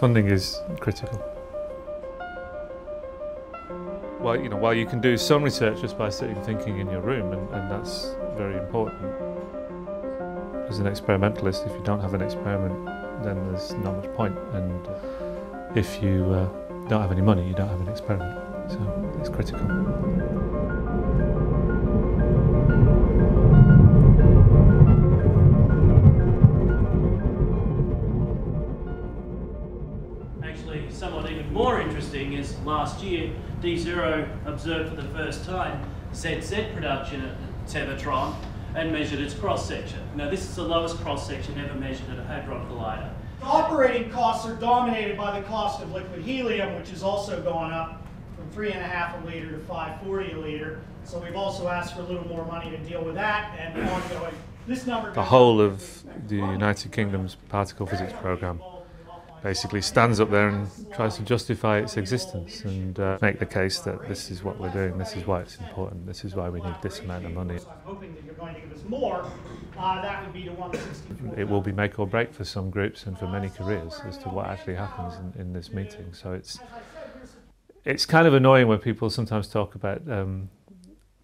Funding is critical. Well, you know, while you can do some research just by sitting thinking in your room, and, and that's very important. As an experimentalist, if you don't have an experiment, then there's not much point. And if you uh, don't have any money, you don't have an experiment. So it's critical. Last year, D0 observed for the first time ZZ production at Tevatron and measured its cross section. Now, this is the lowest cross section ever measured at a Hadron Collider. The operating costs are dominated by the cost of liquid helium, which has also gone up from three and a half a liter to 540 a liter. So we've also asked for a little more money to deal with that and ongoing. This number. The whole of the United Kingdom's particle physics program basically stands up there and tries to justify its existence and uh, make the case that this is what we're doing, this is why it's important, this is why we need this amount of money. I'm hoping that you're going to give us more. Uh, that would be 164. It will be make or break for some groups and for many careers as to what actually happens in, in this meeting. So it's it's kind of annoying when people sometimes talk about um,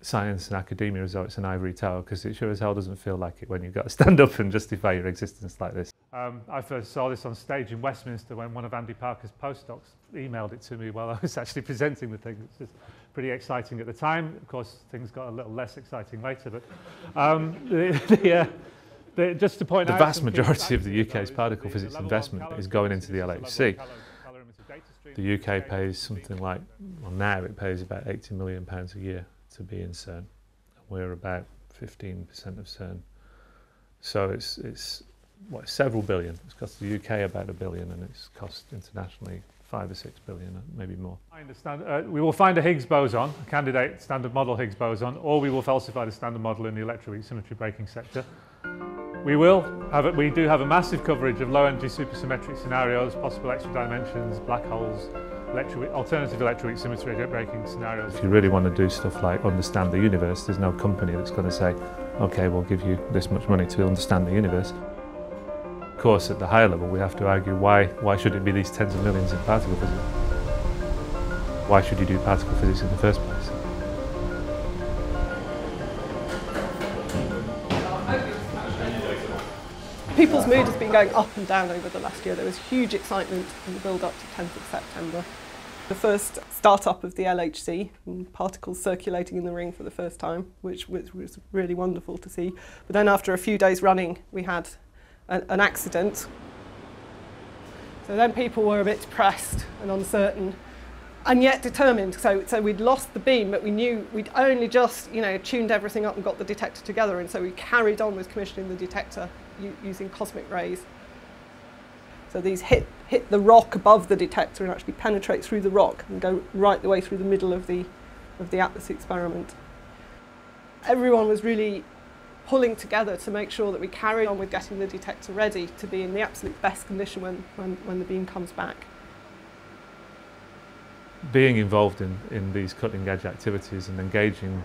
science and academia as though it's an ivory tower because it sure as hell doesn't feel like it when you've got to stand up and justify your existence like this. Um, I first saw this on stage in Westminster when one of Andy Parker's postdocs emailed it to me while I was actually presenting the thing. It was pretty exciting at the time. Of course, things got a little less exciting later. But um, the, the, uh, the, just to point The out, vast majority of the UK's particle physics investment is going into the LHC. level of colour- colour emissive data stream. The UK pays something like, well now it pays about 80 million pounds a year to be in CERN. We're about 15% of CERN. So it's, it's what, several billion. It's cost the UK about a billion and it's cost internationally five or six billion, maybe more. I understand. uh, we will find a Higgs boson, a candidate standard model Higgs boson, or we will falsify the standard model in the electroweak symmetry breaking sector. We will have a, we do have a massive coverage of low energy supersymmetric scenarios, possible extra dimensions, black holes, alternative electroweak symmetry breaking scenarios. If you really want to do stuff like understand the universe, there's no company that's going to say, okay, we'll give you this much money to understand the universe. Of course, at the higher level, we have to argue why, why should it be these tens of millions in particle physics? Why should you do particle physics in the first place? People's mood has been going up and down over the last year. There was huge excitement in the build up to 10th of September. The first start-up of the LHC, particles circulating in the ring for the first time, which was really wonderful to see. But then after a few days running, we had an, an accident. So then people were a bit depressed and uncertain and yet determined. So, so we'd lost the beam, but we knew we'd only just, you know, tuned everything up and got the detector together. And so we carried on with commissioning the detector using cosmic rays. So these hit, hit the rock above the detector and actually penetrate through the rock and go right the way through the middle of the, of the Atlas experiment. Everyone was really pulling together to make sure that we carry on with getting the detector ready to be in the absolute best condition when, when, when the beam comes back. Being involved in, in these cutting edge activities and engaging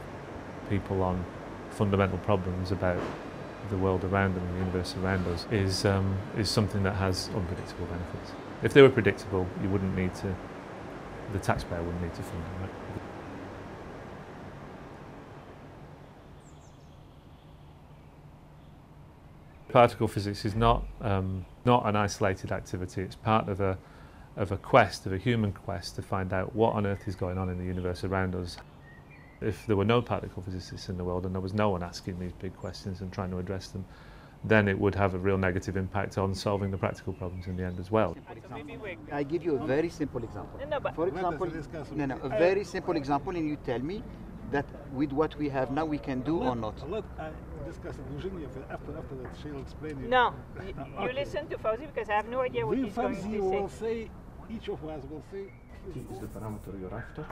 people on fundamental problems about the world around them and the universe around us is, um, is something that has unpredictable benefits. If they were predictable, you wouldn't need to, the taxpayer wouldn't need to fund them. Right? Particle physics is not, um, not an isolated activity, it's part of a, of a quest, of a human quest to find out what on earth is going on in the universe around us. If there were no particle physicists in the world and there was no one asking these big questions and trying to address them, then it would have a real negative impact on solving the practical problems in the end as well. I give you a very simple example. No, no, For example, no, no, a very simple example, and you tell me that with what we have now we can do or not. A lot I uh, discussed it with Virginia after, after that. She'll explain it. No, you, you listen to Fauzi because I have no idea what We he's going to will say. say, each of us will say. is the parameter you're after.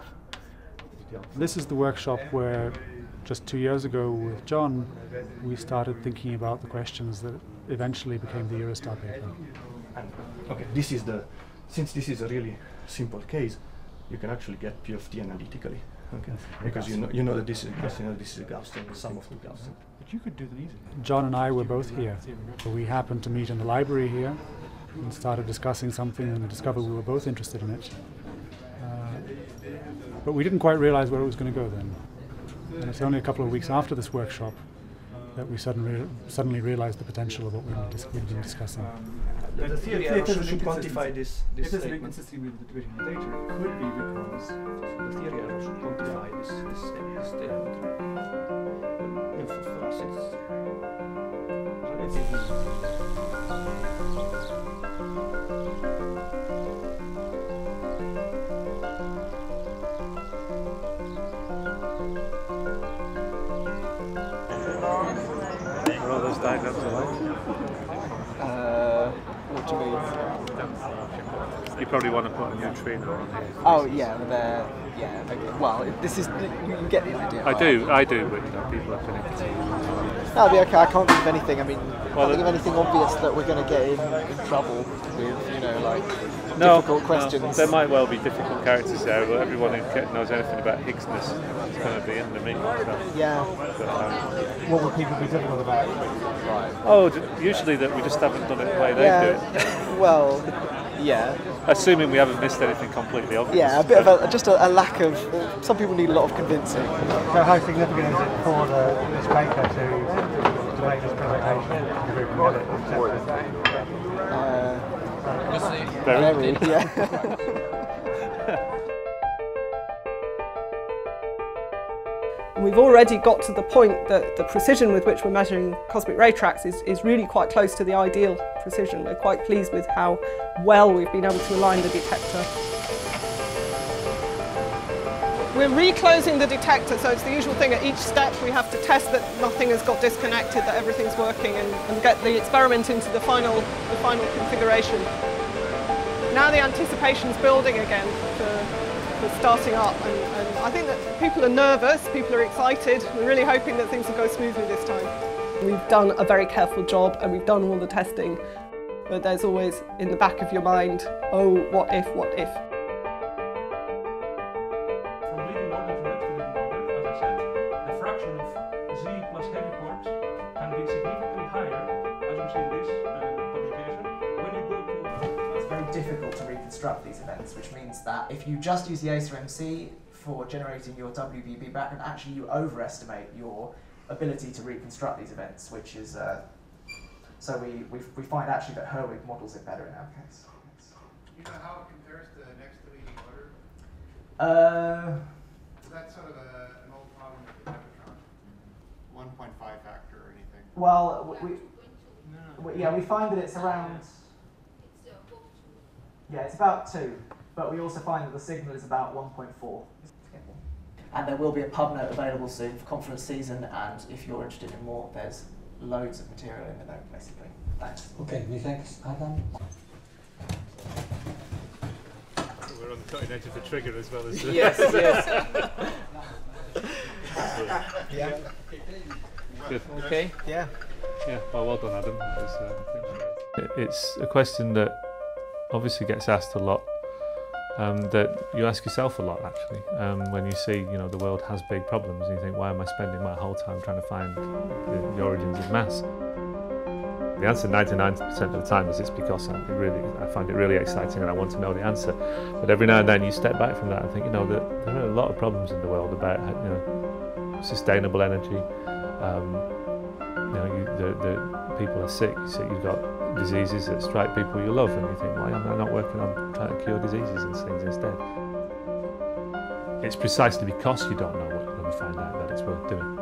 This is the workshop where just two years ago with John, we started thinking about the questions that eventually became the Eurostar paper. And okay, this is the since this is a really simple case, you can actually get PDF analytically. Okay, because you know you know that this is because you know this is a Gaussian sum of two Gaussian. But you could do that easily. John and I were both here. We happened to meet in the library here, and started discussing something and discovered we were both interested in it. Uh, but we didn't quite realize where it was going to go then. And it's only a couple of weeks after this workshop that we suddenly, suddenly realized the potential of what we'd, dis- we'd been discussing. The theory If error there's should quantify this, If this there's an statement. inconsistency with the division of data, it could be because The theory error should quantify this, this sta- statement. And for, for us, it's relatively Are all those diagrams alike? What do you mean? You probably want to put a neutrino on here. Oh yeah, yeah. Okay. Well, it- this is you, get the idea. I do, I do, but you know, people are connected. That'll be okay. I can't think of anything. I mean, Well, can't think of anything obvious that we're going to get in, in trouble with. You know, like No, difficult questions. no, there might well be difficult characters there, but everyone who ca- knows anything about Higgsness is going to be in the meeting. So. Yeah. But, um, What would people be difficult about? Right. oh, usually that we just haven't done it the way they do it. Yeah. well, yeah. Assuming we haven't missed anything completely obvious. Yeah, a bit of a just a, a lack of. Some people need a lot of convincing. So how significant is it for the, this paper to, to make this presentation to the group and get it accepted? Uh, Very. very, yeah. And we've already got to the point that the precision with which we're measuring cosmic ray tracks is, is really quite close to the ideal precision. We're quite pleased with how well we've been able to align the detector. We're reclosing the detector, so it's the usual thing at each step we have to test that nothing has got disconnected, that everything's working and, and get the experiment into the final, the final configuration. Now the anticipation's building again for, for starting up and, and I think that people are nervous, people are excited, we're really hoping that things will go smoothly this time. We've done a very careful job and we've done all the testing, but there's always in the back of your mind, oh, what if, what if. Z plus heavy quarks can be significantly higher, as you see this uh, difficult to reconstruct these events, which means that if you just use the AcerMC for generating your WBB background, actually you overestimate your ability to reconstruct these events, which is uh, so we, we, we find actually that Herwig models it better in our case. You know how it compares to the next to leading order? Uh, Is that sort of a, an old problem with the Tevatron? One point five factor or anything? well, we, we, yeah, we find that it's around. Yeah, it's about two, but we also find that the signal is about 1.4. And there will be a pub note available soon for conference season, and if you're interested in more, there's loads of material in the note, basically. Thanks. Okay, many thanks. Adam? We're on the cutting edge of the trigger as well as the Yes, yes. yeah. Good. Okay, yeah. Yeah, well, well done, Adam. It uh, it's a question that obviously gets asked a lot, um, that you ask yourself a lot actually, um, when you see, you know, the world has big problems and you think, why am I spending my whole time trying to find the, the origins of mass? The answer 99% of the time is it's because I really, I find it really exciting and I want to know the answer. But every now and then you step back from that and think, you know, that there are a lot of problems in the world about, you know, sustainable energy. Um, you know, you, the, the people are sick, so you've got diseases that strike people you love, and you think, why am I not working on trying to cure diseases and things instead? It's precisely because you don't know what you're going to find out that it's worth doing.